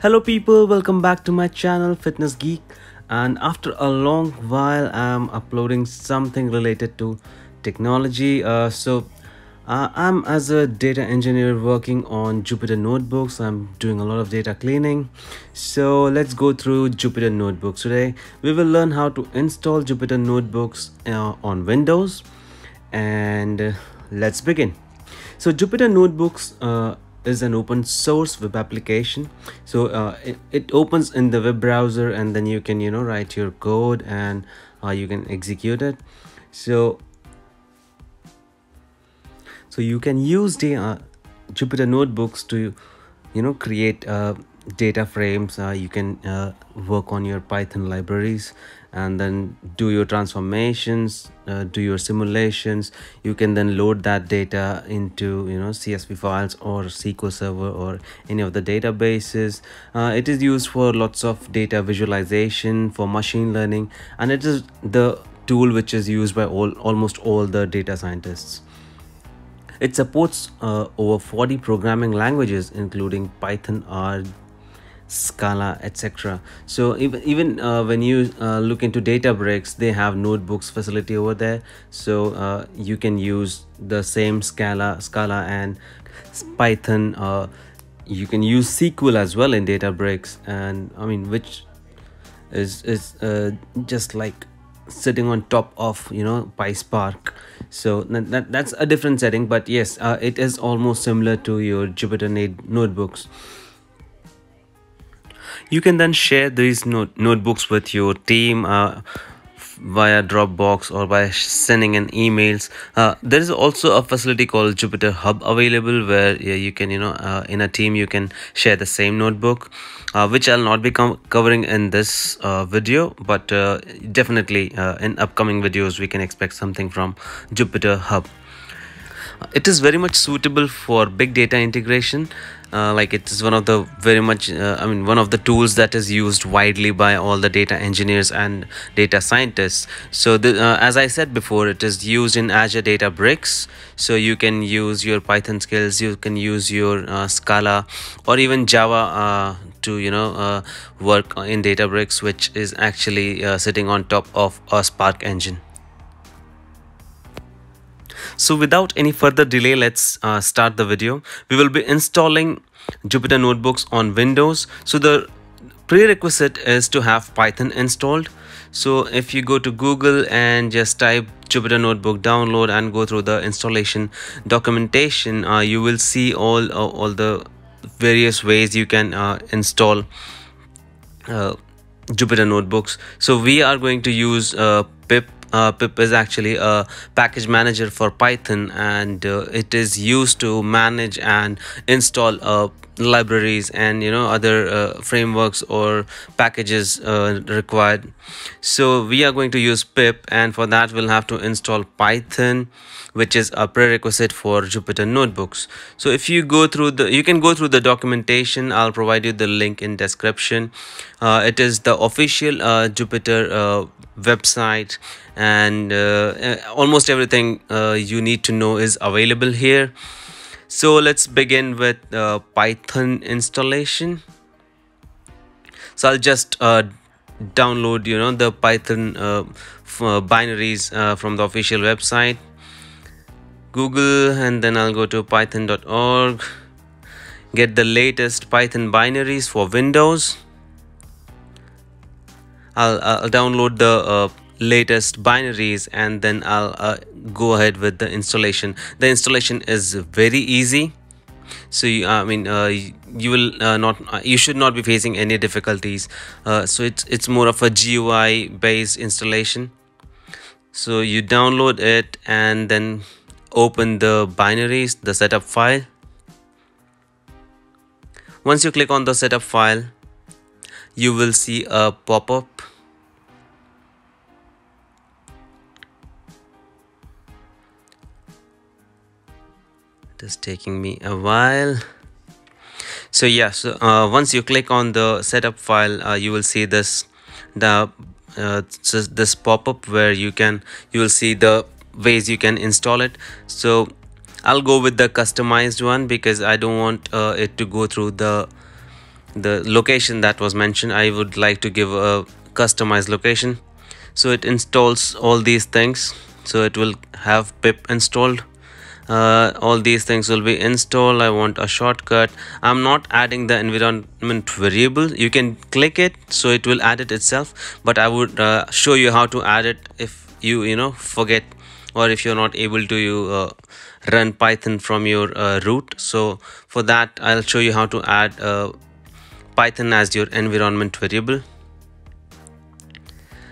Hello people, welcome back to my channel Fitness Geek and after a long while I'm uploading something related to technology. Uh, so uh, I'm as a data engineer working on Jupyter Notebooks. I'm doing a lot of data cleaning. So let's go through Jupyter Notebooks. Today we will learn how to install Jupyter Notebooks uh, on Windows and uh, let's begin. So Jupyter Notebooks uh, is an open source web application. So uh, it, it opens in the web browser and then you can you know write your code and uh, you can execute it. So so you can use the uh, jupyter notebooks to you know create uh, data frames. Uh, you can uh, work on your python libraries and then do your transformations uh, do your simulations. You can then load that data into you know csv files or sql server or any of the databases. Uh, it is used for lots of data visualization for machine learning and it is the tool which is used by all almost all the data scientists. It supports uh, over 40 programming languages including python r scala etc so even even uh, when you uh, look into databricks they have notebooks facility over there. So uh, you can use the same scala scala and python uh, you can use sql as well in databricks and i mean which is is uh, just like sitting on top of you know PySpark. So that, that that's a different setting but yes uh, it is almost similar to your Jupyter notebooks you can then share these note notebooks with your team uh, via Dropbox or by sending an emails. Uh, there is also a facility called Jupyter Hub available where yeah, you can, you know, uh, in a team you can share the same notebook, uh, which I'll not be covering in this uh, video, but uh, definitely uh, in upcoming videos we can expect something from Jupyter Hub. It is very much suitable for big data integration. Uh, like it is one of the very much uh, i mean one of the tools that is used widely by all the data engineers and data scientists. So the, uh, as i said before it is used in azure databricks. So you can use your python skills you can use your uh, scala or even java uh, to you know uh, work in databricks which is actually sitting on top of a spark engine so without any further delay, let's uh, start the video. We will be installing Jupyter Notebooks on Windows. So the prerequisite is to have Python installed. So if you go to Google and just type Jupyter Notebook download and go through the installation documentation, uh, you will see all uh, all the various ways you can uh, install uh, Jupyter Notebooks. So we are going to use uh, pip uh, pip is actually a package manager for python and uh, it is used to manage and install uh, libraries and you know other uh, frameworks or packages uh, required. So we are going to use pip and for that we'll have to install python which is a prerequisite for jupyter notebooks. So if you go through the you can go through the documentation. I'll provide you the link in description. Uh, it is the official uh, jupyter uh, website and uh, almost everything you need to know is available here so let's begin with uh, python installation. So i'll just uh, download you know the python uh, uh binaries uh, from the official website google and then i'll go to python.org get the latest python binaries for windows. I'll, I'll download the uh, latest binaries and then I'll uh, go ahead with the installation. The installation is very easy. So you, I mean uh, you will uh, not uh, you should not be facing any difficulties. Uh, so it's it's more of a GUI based installation. So you download it and then open the binaries the setup file. Once you click on the setup file you will see a pop-up is taking me a while. So yeah so uh, once you click on the setup file uh, you will see this the uh, this pop-up where you can you will see the ways you can install it. So I'll go with the customized one because I don't want uh, it to go through the the location that was mentioned. I would like to give a customized location. So it installs all these things. So it will have pip installed uh, all these things will be installed. I want a shortcut. I'm not adding the environment variable. You can click it so it will add it itself. But I would uh, show you how to add it if you you know forget or if you're not able to you uh, run python from your uh, root. So for that I'll show you how to add uh, python as your environment variable.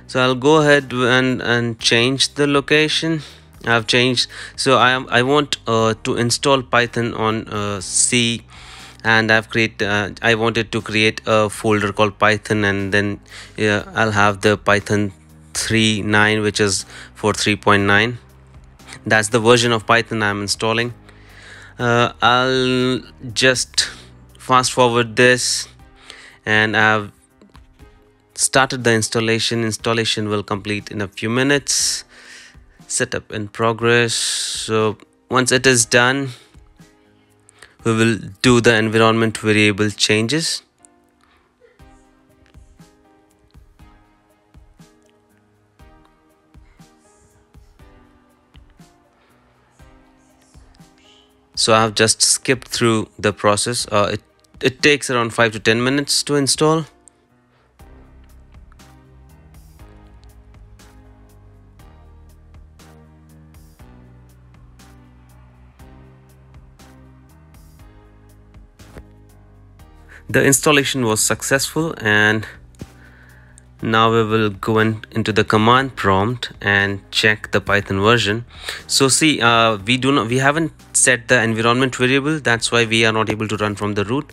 So I'll go ahead and and change the location I've changed. So I am I want uh, to install Python on uh, C and I've created uh, I wanted to create a folder called Python and then yeah, I'll have the Python 3.9 which is for 3.9 that's the version of Python I'm installing. Uh, I'll just fast forward this and I've started the installation. Installation will complete in a few minutes setup in progress. So once it is done we will do the environment variable changes. So I have just skipped through the process. Uh, it, it takes around 5 to 10 minutes to install the installation was successful and now we will go in, into the command prompt and check the python version. So see uh, we do not we haven't set the environment variable. That's why we are not able to run from the root.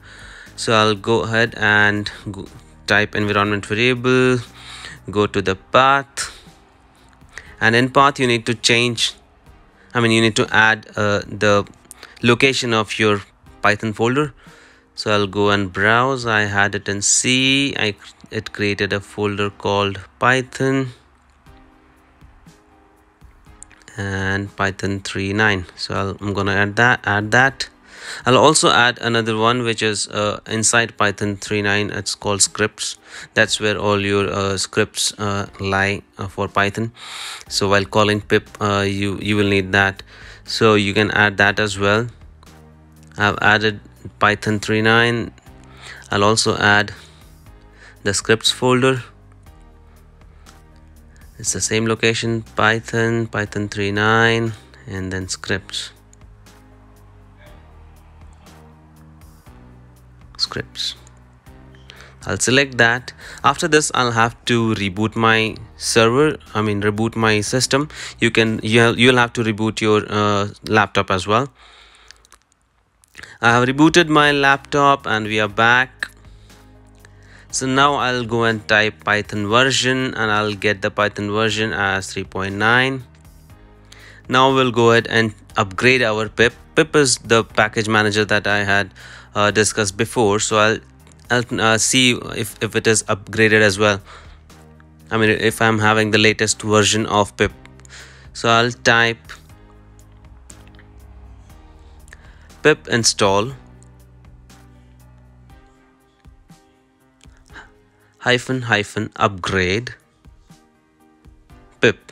So i'll go ahead and go, type environment variable go to the path. And in path you need to change i mean you need to add uh, the location of your python folder so I'll go and browse. I had it in C. I it created a folder called Python and Python 3.9 so i am gonna add that add that. I'll also add another one which is uh, inside Python 3.9 it's called scripts. That's where all your uh, scripts uh, lie uh, for Python. So while calling pip uh, you you will need that. So you can add that as well. I've added python 3.9 I'll also add the scripts folder. It's the same location python python 3.9 and then scripts. Scripts. I'll select that. After this I'll have to reboot my server I mean reboot my system. You can you'll, you'll have to reboot your uh, laptop as well I have rebooted my laptop and we are back. So now I'll go and type Python version and I'll get the Python version as 3.9 now we'll go ahead and upgrade our pip. Pip is the package manager that I had uh, discussed before. So I'll I'll uh, see if, if it is upgraded as well. I mean if I'm having the latest version of pip. So I'll type pip install. Hyphen hyphen upgrade. Pip.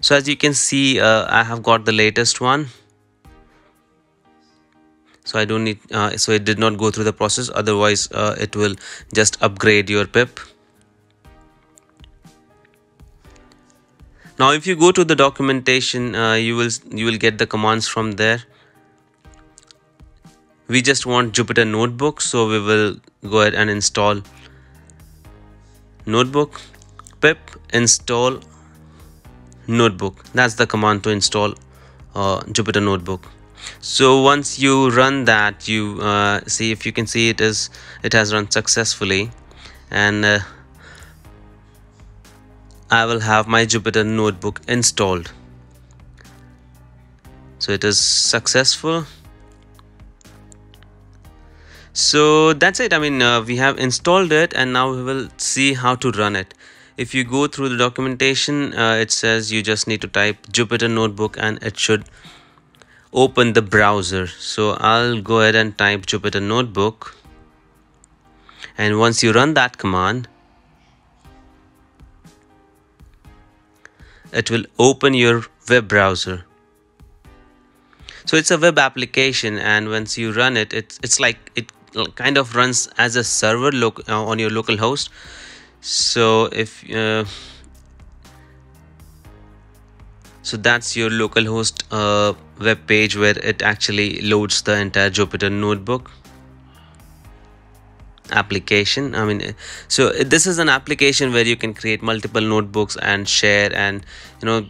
So as you can see uh, I have got the latest one. So I don't need uh, so it did not go through the process. Otherwise uh, it will just upgrade your pip now if you go to the documentation uh, you will you will get the commands from there. We just want Jupyter notebook so we will go ahead and install notebook pip install notebook. That's the command to install uh, Jupyter notebook. So once you run that you uh, see if you can see it is it has run successfully. And uh, I will have my Jupyter notebook installed. So it is successful. So that's it. I mean uh, we have installed it and now we will see how to run it. If you go through the documentation uh, it says you just need to type Jupyter notebook and it should open the browser. So I'll go ahead and type Jupyter notebook. And once you run that command it will open your web browser. So it's a web application and once you run it it's it's like it kind of runs as a server loc uh, on your local host. So if uh, so that's your localhost uh, web page where it actually loads the entire Jupyter notebook application. I mean so this is an application where you can create multiple notebooks and share and you know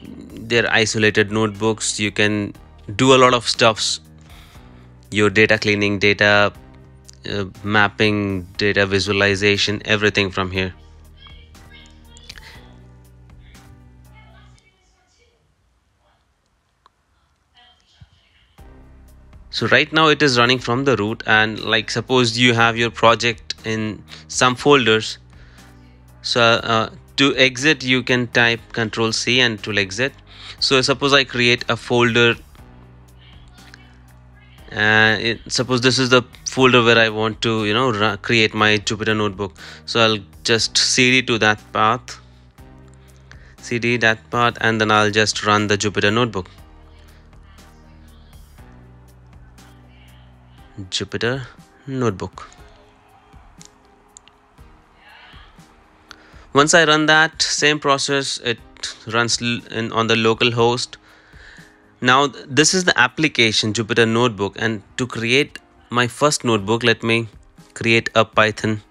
they're isolated notebooks. You can do a lot of stuffs. Your data cleaning data uh, mapping data visualization everything from here. So right now it is running from the root and like suppose you have your project in some folders. So uh, to exit you can type control C and to exit. So suppose I create a folder. And it, suppose this is the folder where I want to you know create my Jupyter notebook. So I'll just cd to that path. cd that path and then I'll just run the Jupyter notebook. Jupyter notebook once I run that same process it runs in on the local host. Now this is the application Jupyter notebook and to create my first notebook let me create a Python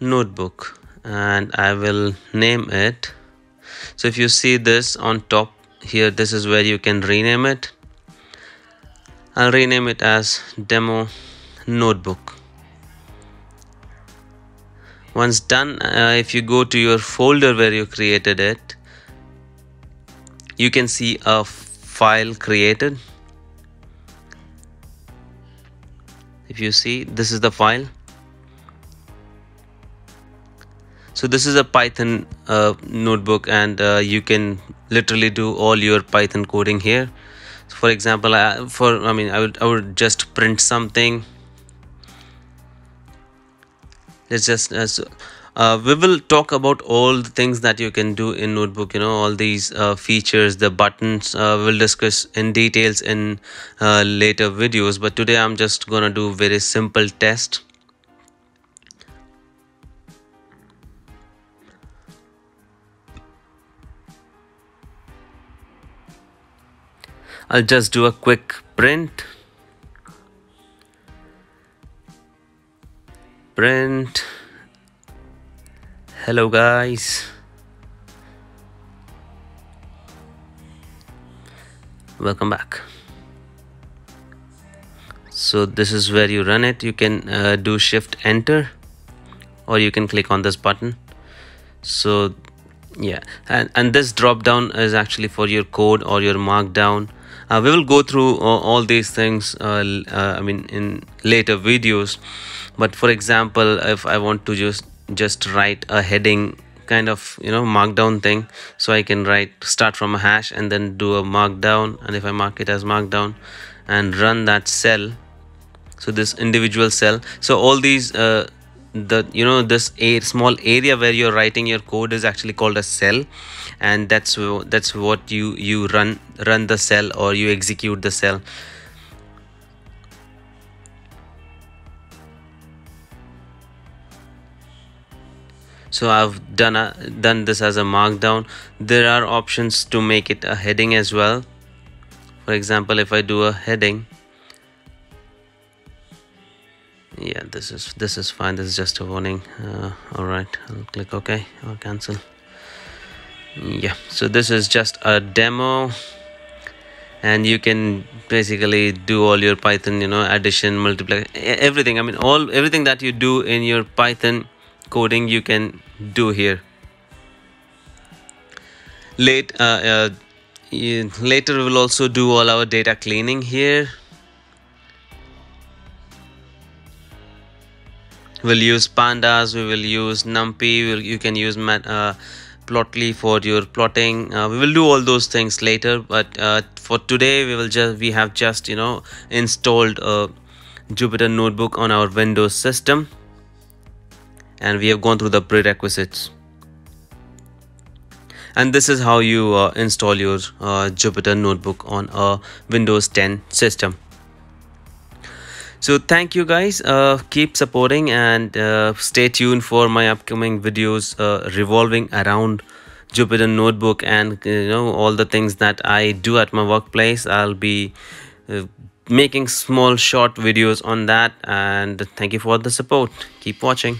notebook and I will name it. So if you see this on top here this is where you can rename it. I'll rename it as demo notebook once done uh, if you go to your folder where you created it you can see a file created. If you see this is the file. So this is a python uh, notebook and uh, you can literally do all your python coding here. For example uh, for i mean i would i would just print something let's just uh, uh, we will talk about all the things that you can do in notebook you know all these uh, features the buttons uh, we'll discuss in details in uh, later videos. But today i'm just gonna do very simple test. I'll just do a quick print print hello guys. Welcome back. So this is where you run it. You can uh, do shift enter or you can click on this button. So yeah. And and this drop down is actually for your code or your markdown uh, we will go through all, these things uh, uh, i mean in later videos. But for example if i want to just just write a heading kind of you know markdown thing. So i can write start from a hash and then do a markdown. And if i mark it as markdown and run that cell so this individual cell. So all these uh, the you know this a small area where you're writing your code is actually called a cell. And that's that's what you you run run the cell or you execute the cell. So I've done a, done this as a markdown. There are options to make it a heading as well. For example if I do a heading yeah this is this is fine. This is just a warning. Uh, all right. I'll click OK. Or cancel. Yeah. So this is just a demo. And you can basically do all your python you know addition multiply everything. I mean all everything that you do in your python coding you can do here. Late uh, uh, later we will also do all our data cleaning here we'll use pandas we will use numpy we'll, you can use uh, plotly for your plotting. Uh, we will do all those things later but uh, for today we will just we have just you know installed a Jupyter notebook on our Windows system. And we have gone through the prerequisites. And this is how you uh, install your uh, Jupyter notebook on a Windows 10 system so thank you guys. Uh, keep supporting and uh, stay tuned for my upcoming videos uh, revolving around Jupyter notebook and you know all the things that I do at my workplace. I'll be uh, making small short videos on that and thank you for the support. Keep watching